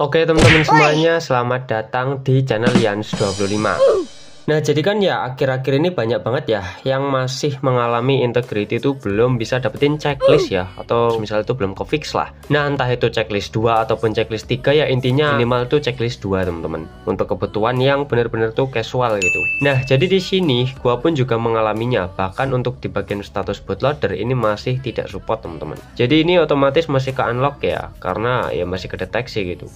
Oke teman-teman semuanya, selamat datang di channel Yans25 Nah jadi kan ya akhir-akhir ini banyak banget ya yang masih mengalami integrity itu belum bisa dapetin checklist ya Atau misalnya itu belum kefix lah. Nah entah itu checklist 2 ataupun checklist 3 ya intinya minimal tuh checklist 2 teman-teman. Untuk kebutuhan yang bener-bener tuh casual gitu. Nah jadi di sini gua pun juga mengalaminya. Bahkan untuk di bagian status bootloader ini masih tidak support teman-teman. Jadi ini otomatis masih ke unlock ya Karena ya masih kedeteksi gitu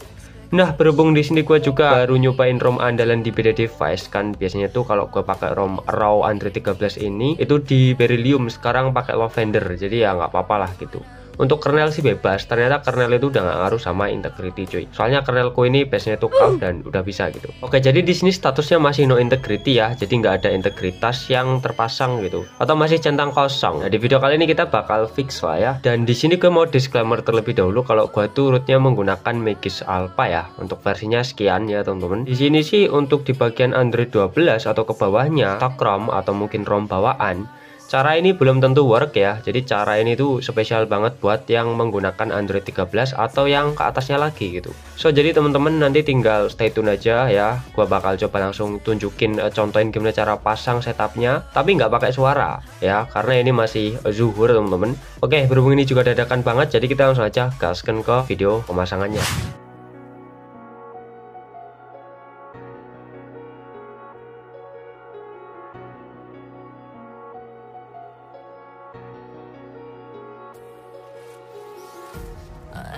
Nah berhubung di sini gue juga baru nyobain ROM andalan di beda device kan. Biasanya tuh kalau gue pakai ROM RAW Android 13 ini itu di Beryllium. Sekarang pakai Lavender jadi ya nggak apa-apa lah gitu untuk kernel sih bebas ternyata kernel itu udah gak ngaruh sama integrity cuy. Soalnya kernelku ini base nya tuh dan udah bisa gitu. Oke jadi di sini statusnya masih no integrity ya jadi nggak ada integritas yang terpasang gitu. Atau masih centang kosong. Nah di video kali ini kita bakal fix lah ya. Dan di sini gue mau disclaimer terlebih dahulu kalau gue tuh rootnya menggunakan Magis Alpha ya untuk versinya sekian ya teman-teman. Di sini sih untuk di bagian Android 12 atau ke bawahnya stock ROM atau mungkin ROM bawaan Cara ini belum tentu work ya, jadi cara ini tuh spesial banget buat yang menggunakan Android 13 atau yang ke atasnya lagi gitu. So jadi teman-teman nanti tinggal stay tune aja ya, gua bakal coba langsung tunjukin uh, contohin gimana cara pasang setupnya, tapi nggak pakai suara ya, karena ini masih zuhur teman-teman. Oke, berhubung ini juga dadakan banget, jadi kita langsung aja gaskan ke video pemasangannya.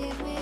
leave me.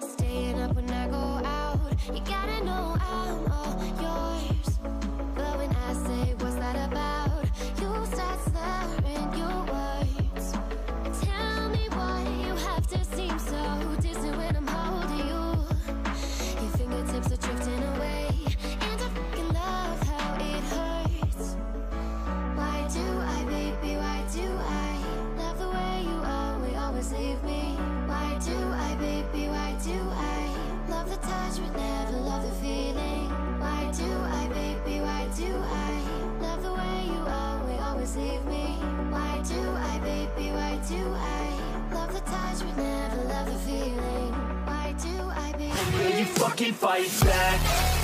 Staying up when I go out. You gotta know I'm all yours. You fucking fight back?